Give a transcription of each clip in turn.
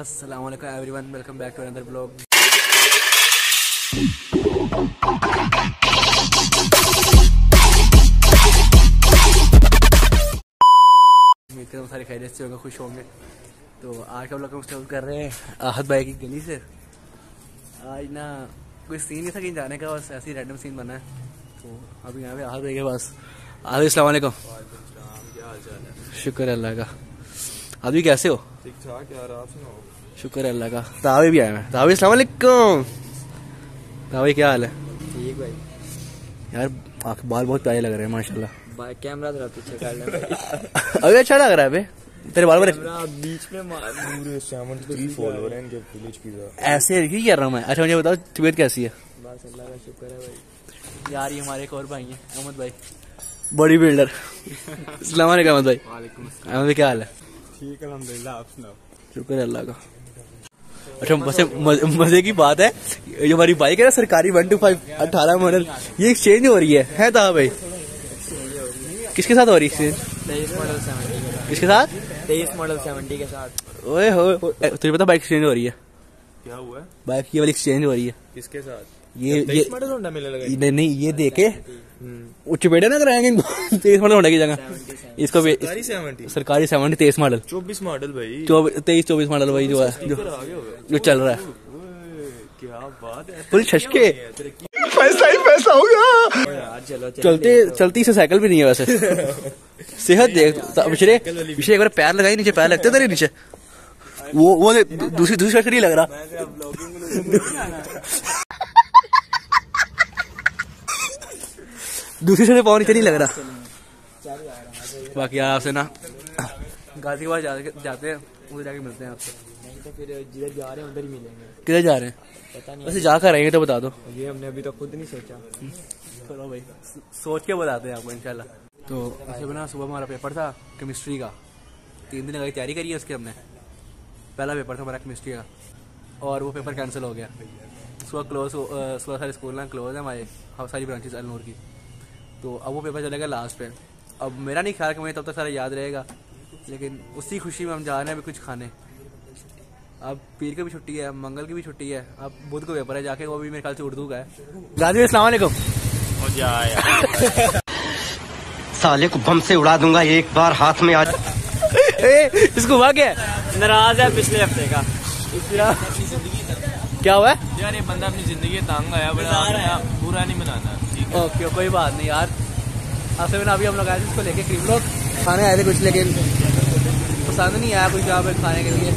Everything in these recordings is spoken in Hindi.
अस्सलाम वालेकुम everyone welcome back to another blog उम्मीद करता हूँ सारे खैरियत से होंगे खुश होंगे तो आज का ब्लॉग हम स्टार्ट कर रहे हैं आहत भाई की गली से। आज ना कोई सीन नहीं था कहीं जाने का बस ऐसे ही रैंडम सीन बना है। तो अभी यहाँ पे आहत भाई के पास। अस्सलाम वालेकुम। शुक्र है अल्लाह का। अभी कैसे हो? ठीक ठाक यार आप सुनाओ। शुक्र है अल्लाह का। तावे भी आए हैं। तावे अस्सलाम वालेकुम। तावे क्या हाल है? ठीक भाई। यार आपके बाल बहुत प्यारे लग रहे हैं माशाल्लाह। भाई कैमरा जरा पीछे कर ले। अभी अच्छा लग रहा है बे तेरे बाल बड़े कैमरा बीच में मार पूरे सेवन थ्री फॉलोअर हैं इनके विलेज पिज्जा ऐसे ही कर रहा हूँ मैं? अच्छा मुझे बताओ तबीयत कैसी है? बस अल्लाह का शुक्र है भाई। यार ये हमारे एक और भाई हैं अहमद भाई। बॉडी बिल्डर अस्सलाम वालेकुम अहमद भाई। अहमद क्या हाल है? ठीक अल्हम्दुलिल्लाह आप सुनाओ। शुक्र है अल्लाह का। अच्छा वैसे मज़े, मज़े की बात है। ये हमारी बाइक है ना सरकारी वन टू फाइव अठारह मॉडल ये एक्सचेंज हो रही है। है ता भाई। किसके साथ हो रही है? तेईस मॉडल सेवेंटी किसके साथ? तेईस मॉडल सेवेंटी के साथ। ओए हो तुझे पता बाइक एक्सचेंज हो रही है? क्या हुआ? है बाइक ये वाली एक्सचेंज हो रही है। किसके साथ? ये ये मॉडल होंडा मिलने लगा नहीं नहीं ये देखे। उच्च बेटे ना कराएँगे इनको। तेईस मॉडल होने की जगह। इसको भी सारी सेवेंटी। सरकारी सेवेंटी तेईस मॉडल। चौबीस मॉडल भाई। चौबीस तेईस चौबीस मॉडल वही जो है जो, हो चल रहा है। क्या बात है। फुल छशके यार चलो चलो चलते चलती से साइकिल भी नहीं है वैसे। सेहत देख पिछले पिछले एक बार पैर लगाई नीचे पैर लगते तेरे नीचे। वो वो दूसरी दूसरी लग रहा। दूसरी साइड पाँव नीचे नहीं लग रहा। बाकी आपसे ना। गाजीबाद जा- जाते हैं उधर जाके मिलते हैं आपसे। नहीं तो फिर जिधर जा रहे हैं उधर ही मिलेंगे। किधर जा रहे हैं? पता नहीं वैसे जा कर रहेंगे तो बता दो। ये हमने अभी तो खुद नहीं सोचा। चलो भाई सोच के बताते हैं आपको इंशाल्लाह। तो ऐसे बना सुबह हमारा पेपर था केमिस्ट्री का। तीन दिन लगी तैयारी करी है उसकी हमने। पहला पेपर था हमारा केमिस्ट्री का। और वो पेपर कैंसिल हो गया। सुबह क्लोज सुबह सारे स्कूल ना क्लोज है हमारे। हाँ सारी ब्रांचेज अलनूर की। तो अब वो पेपर चलेगा लास्ट पे। अब मेरा नहीं ख्याल कि मुझे तब तक सारा याद रहेगा लेकिन उसी खुशी में हम जा रहे हैं अभी कुछ खाने। अब पीर की भी छुट्टी है मंगल की भी छुट्टी है अब बुध को पेपर है जाके वो भी मेरे ख्याल से उर्दू का है। गाजी अस्सलाम साले को बम से उड़ा दूँगा एक बार हाथ में आ ए, इसको हुआ क्या? नाराज़ है पिछले हफ़्ते का। क्या हुआ? है यार ये बंदा अपनी ज़िंदगी तंग आया बड़ा बुरा नहीं बनाना ठीक ओके कोई बात नहीं यार। असल में अभी हम लोग आए थे इसको लेके क्रीम लोग। खाने आए थे कुछ लेकिन पसंद नहीं आया कुछ यहाँ पे खाने के लिए।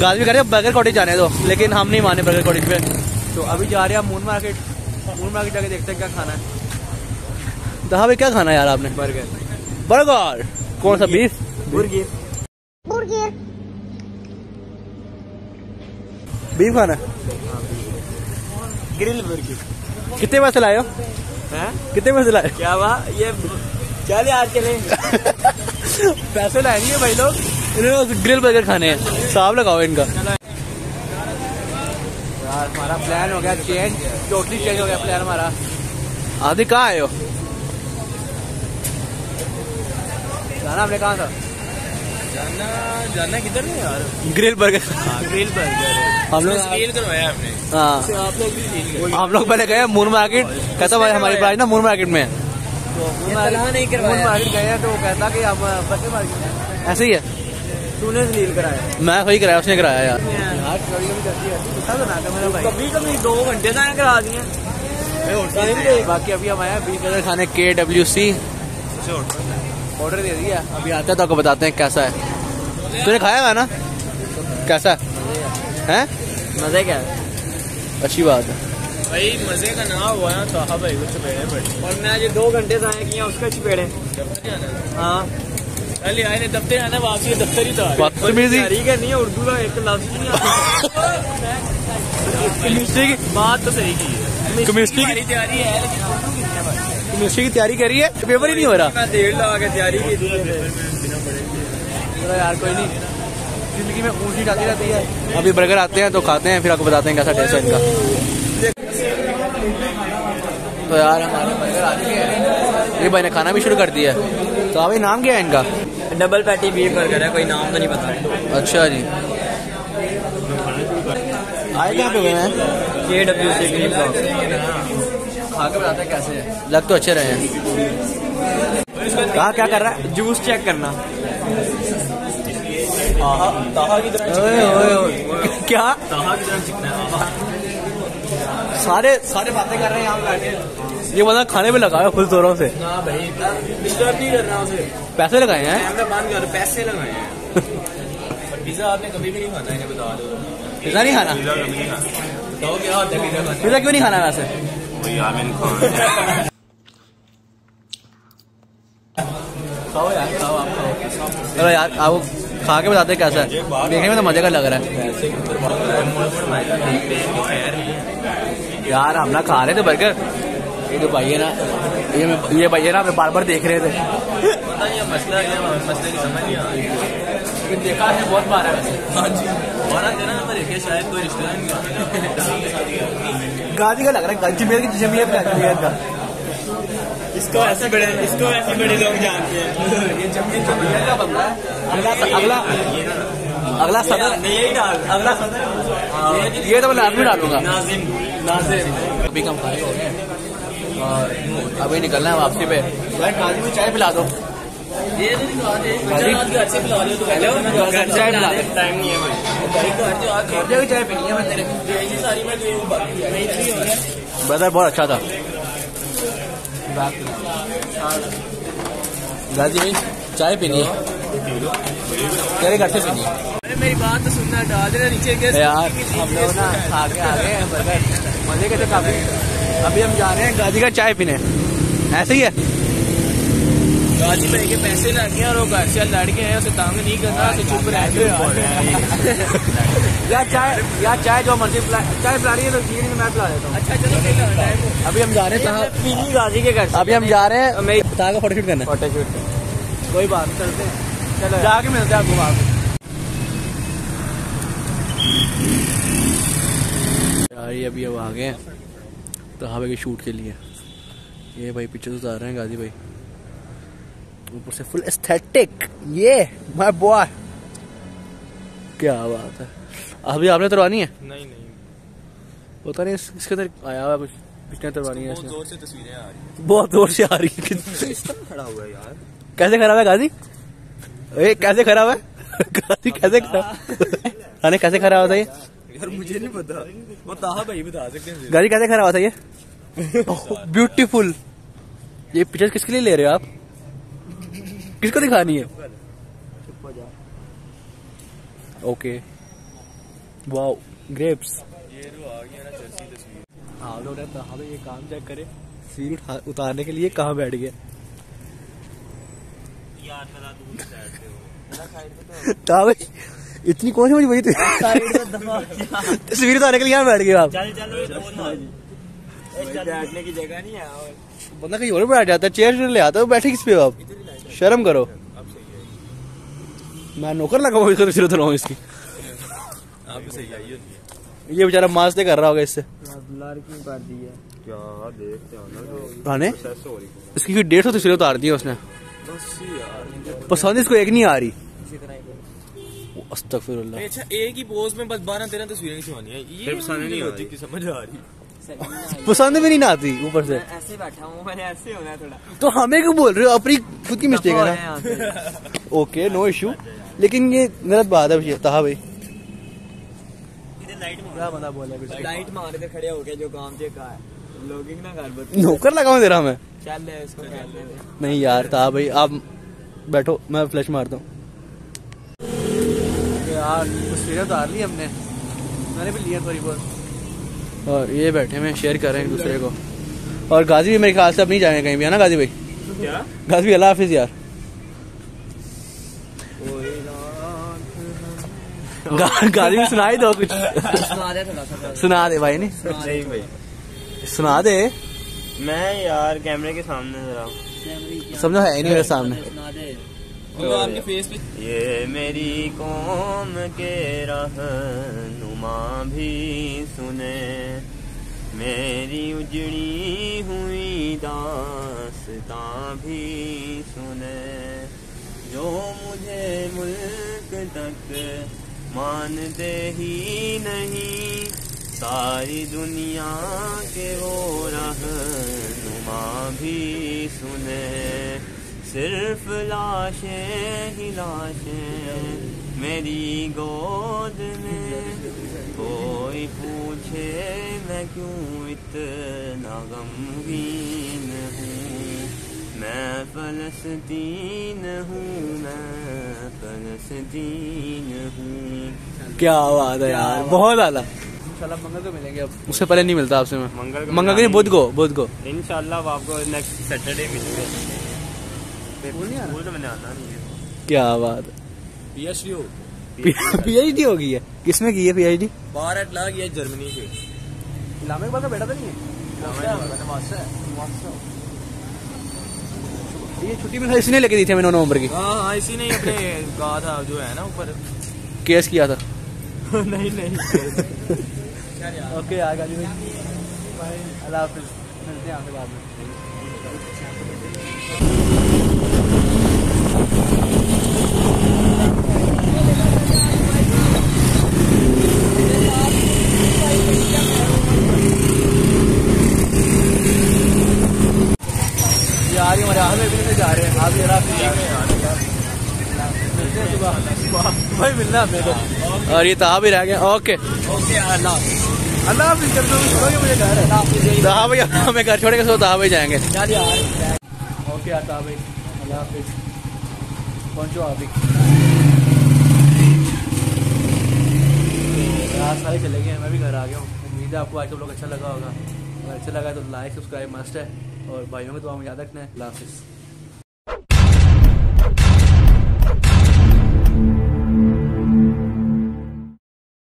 गाल भी कर रहे बर्गर कॉटेज जाने दो लेकिन हम नहीं माने बर्गर कॉटेज पे। तो अभी जा रहे हैं मून मार्केट मून मार्केट जाके देखते हैं क्या खाना है। दहा भाई क्या खाना है यार आपने? बर्गर बर्गर कौन सा बीफ बुर्गिर बीफ खाना ग्रिल बुर्गिर कितने पैसे लाए हो? हैं? कितने पैसे लाए? क्या हुआ? ये चल यार चले पैसे लाएँगे भाई लोग। इन्होंने ग्रिल बर्गर खाने हैं। साफ़ लगाओ इनका। यार हमारा प्लान हो गया चेंज टोटली चेंज हो गया प्लान हमारा। आदि कहाँ आए हो? जाना हमने कहाँ था? जाना जाना किधर है यार? Grill burger. Grill burger. हम लोग स्केल करवाया हाँ। आप लोग भी हम लोग पहले गए मून मार्केट कहता भाई हमारी प्राइस ना मून मार्केट में तो मून मार्केट गए तो कहता कि हम बर्गर मार्केट ऐसे ही है। तूने डील कराया। मैं वही कराया उसने कराया यार। कभी कभी है दो घंटे का करा दिए बाकी अभी हम हैं बीफ खाने के डब्ल्यू सी ऑर्डर दे दिया। अभी आता है तो आपको बताते हैं कैसा है। तूने खाया हुआ ना? कैसा है? हैं? मज़े क्या है? अच्छी बात है। भाई मज़े का ना हुआ ना तो हाँ भाई कुछ बेड़े पड़े और मैं आज दो घंटे से आया किया उसका चिपेड़े हाँ। पहले आए ने दफ्तर आना वापसी दफ्तर ही तो बदतमीजी है। उर्दू का एक लफ्ज नहीं बात तो सही की है। केमिस्ट्री की तैयारी है लेकिन उर्दू की तैयारी करी है पेपर ही नहीं हो रहा। मैं देर लगा के तैयारी की यार कोई नहीं। ज़िंदगी में ऊँची जाती रहती है। अभी बर्गर आते हैं तो खाते हैं फिर आपको बताते हैं कैसा टेस्ट है इनका। तो यार हमारे बर्गर आ चुके हैं। ये भाई ने खाना भी शुरू कर दिया है। तो अभी नाम क्या है इनका? डबल पैटी बीफ बर्गर है कोई नाम तो नहीं पता। अच्छा जी। आए कहाँ पे हुए हैं? के डब्ल्यू सी ब्लॉक खा के बताते हैं कैसे है। लग तो अच्छे रहे हैं। कहा क्या कर रहा है? जूस चेक करना। ओए ओए ओए। क्या? सारे सारे बातें कर रहे हैं यहाँ बैठे। ये बंदा खाने में लगा है फुल जोरों से। डिस्टर्ब नहीं करना उसे। पैसे लगाए हैं? पैसे लगाए हैं। पिज्जा आपने कभी भी नहीं खाना है बता दो पिज्जा नहीं खाना? पिज्जा कभी नहीं खाना। क्या होता पिज्जा खाने पिज्जा क्यों नहीं खाना वैसे? वही आमिन खान खाओ यार खाओ आप खाओ चलो यार आप खा के बताते कैसा है। देखने में तो मज़े का लग रहा है। यार हम ना खा रहे थे बर्गर ये तो भाई है ना ये मैं- ये भाई है ना हमें बार बार देख रहे थे। पता नहीं मसला क्या मसले की समझ नहीं आ रही। देखा है बहुत बार है हाँ शायद कोई रिश्तेदार गाजी का लग रहा है की जमीयत का जमीयत का इसको ऐसे बड़े इसको ऐसे बड़े लोग जानते हैं। ये जमीयत का बंदा है। अगला अगला अगला सदर। यही डाल। अगला सदर। ये तो मैं लाजमी डालूँगा। नाजिम नाजिम। अभी कम खाए हो गए। और अभी निकलना है वापसी पे। यार गाजी में चाय पिला दो। घर तो पहले चाय पिला टाइम नहीं है। भाई भाई घर चाय पीनी है सारी मैं बहुत अच्छा था। गाजी भाई चाय पीनी है। तेरे घर से पीनी है। मेरी बात तो सुनना डाल देना नीचे के यार हम लोग ना खा के आ गए हैं बर्गर मज़े के थे काफ़ी। अभी हम जा रहे हैं गाजी का चाय पीने। ऐसे ही है। गाजी भाई के पैसे लगे और वो घर से लड़के हैं उसे तंग नहीं करना उसे चुप रह या चाय या चाय जो मर्ज़ी चाय पिला रही है तो मैं पिला देता हूँ। अच्छा चलो अभी हम जा रहे हैं गाजी के घर अभी हम जा रहे हैं मैं बता के फोटोशूट करना फ़ोटो शूट कोई बात नहीं चलते हैं। चलो जाके मिलते हैं आपको वहाँ पे। यार अभी अब आ गए हैं। तो हवा के शूट के लिए। ये भाई पिक्चर उतार रहे हैं गाजी भाई। ऊपर से फुल एस्थेटिक ये माय बॉय क्या बात है? अभी आपने तरवानी है? नहीं नहीं। पता नहीं इस- इसके अंदर आया हुआ कुछ। किसने तरवानी है बहुत ज़ोर से तस्वीरें आ रही हैं। बहुत ज़ोर से आ रही है। सिस्टम खड़ा हुआ है यार। कैसे खराब है गाजी? ए कैसे खराब है? गाजी कैसे खराब? अरे कैसे खराब होता है ये? यार मुझे नहीं पता। वो ताहा भाई बता सकते हैं। गाजी कैसे खराब होता है ये? ब्यूटीफुल ये पिक्चर किसके लिए ले रहे हो आप? किसको दिखानी है? ओके वाओ ग्रेप्स ये जो आ गया ना चर्ची तस्वीर हाँ लोग हमें ये काम चेक करे उठा उतारने के लिए कहाँ बैठ गए तो इतनी कौन सी थी तस्वीर उतारने के लिए यहाँ बैठ गए आप? चल चल बैठने की जगह नहीं है बंदा कहीं और बैठ जाता है चेयर ले आता है बैठे किस पे आप? शर्म करो। मैं नौकर लगा हुआ इसको तस्वीर उतरवाऊँ इसकी। आप सही है। ये बेचारा मास्ते कर रहा होगा इससे। ब्लर क्यों कर दी है? क्या देखते हो ना हाँ ने सॉरी इसकी कोई डेढ़ सौ तस्वीरें उतार दी है उसने। पसंद इसको एक नहीं आ रही। इसी तरह अस्तगफिरुल्लाह। अच्छा एक ही पोज में बस बारह तेरह तस्वीरें खिंचवानी है। ये नहीं होती समझ आ रही। पसंद भी नहीं आती ऊपर से। ऐसे बैठा हूँ मैंने ऐसे होना थोड़ा। तो हमें क्यों बोल रहे हो? अपनी खुद की मिस्टेक है ना। ओके नो इशू लेकिन ये गलत बात है भैया ताहा भाई। क्या बंदा बोला लाइट मार के खड़े हो गए जो काम से कहा है। लोगिंग ना कर नौकर लगाऊँ तेरा मैं। चल इसको नहीं यार ताहा भाई आप बैठो मैं फ्लैश मारता हूँ। यार तस्वीरें उतार ली हमने। मैंने भी लिया थोड़ी बहुत। और ये बैठे हुए शेयर कर रहे हैं एक दूसरे को। और गाजी भी मेरे ख्याल से अब नहीं जाएँगे कहीं भी है ना गाजी भाई? क्या? गाजी भाई अल्लाह हाफिज यार। गा- गाली भी सुनाई दो कुछ। सुना दे सुना दे। भाई नहीं नहीं भाई। सुना दे। मैं यार कैमरे के सामने जरा। समझो है नहीं मेरे सामने। सुना दे आपके फेस पे ये मेरी कौम के रहनुमा भी सुने। मेरी उजड़ी हुई दासता भी सुने। जो मुझे मुल्क तक मानते ही नहीं, सारी दुनिया के वो रहनुमा भी सुने। सिर्फ़ लाशें ही लाशें मेरी गोद में कोई पूछे मैं क्यों इतना गमगीन हूँ? मैं फलस्तीन हूँ मैं फलस्तीन हूँ। क्या आवाज़ है यार बहुत इंशाल्लाह मंगल को मिलेंगे अब। उससे पहले नहीं मिलता आपसे मैं। मंगल को मंगल नहीं बुध को बुध को। इंशाल्लाह आपको नेक्स्ट सैटरडे मिलेंगे। तो मैंने आना नहीं है। क्या बात है। पीएचडी हो पीएचडी हो गई है। किसमें की है पीएचडी बाहर एट लगा गया जर्मनी से इलामे इकबाल का बेटा तो नहीं है? ये छुट्टी में इसने लेके दी थी हमें नौ नवंबर की। हाँ हाँ इसी ने अपने कहा था जो है ना ऊपर। केस किया था। नहीं नहीं। ओके आ गाजी भाई अल्लाह हाफिज। मिलते हैं आपसे बाद में ये आ रही हमारे हाथ में भी से जा रहे हैं आप जरा मिलते हैं सुबह हमें तो और ये तो आप ही रह गए। ओके। ओके अल्लाह अल्लाह हाफिज कर दो। मुझे घर है। भाई हमें घर छोड़ेंगे सो दहा भाई जाएँगे। चल यार ओके आता भाई। अल्लाह हाफिज। पहुंचो आप रात सारे चले गए मैं भी घर आ गया हूँ। उम्मीद है आपको आज का लोग अच्छा लगा होगा। अगर अच्छा लगा तो लाइक सब्सक्राइब मस्ट है। और भाइयों को तो हम याद रखना है। हाफिज़।